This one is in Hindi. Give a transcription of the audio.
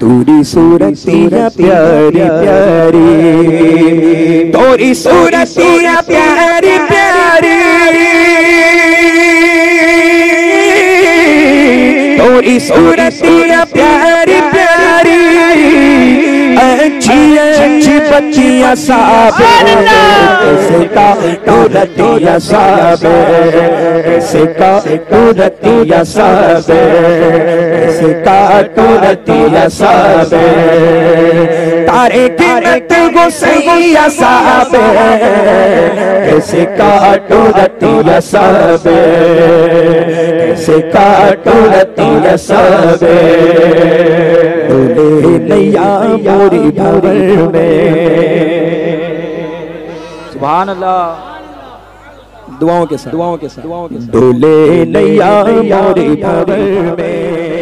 तूरी सूरतिया प्यारी प्यारी। तोरी सूरतिया प्यारी प्यारी। तोरी सूरतिया प्यारी प्यारी। अच्छी अच्छी बच्चियाँ साब कैसे का टूरतिया साब कैसे का टूरतिया साब कैसे का टूरतिया साब। तारे की गुसैया साब। कैसे का टूरतिया साब। कैसे का टूरतिया साब। नैया मोरी भवर में। सुभान अल्लाह दुआओं के साथ। दुआओं के साथ। दुआओं के साथ डोले नैया मोरी भवर में।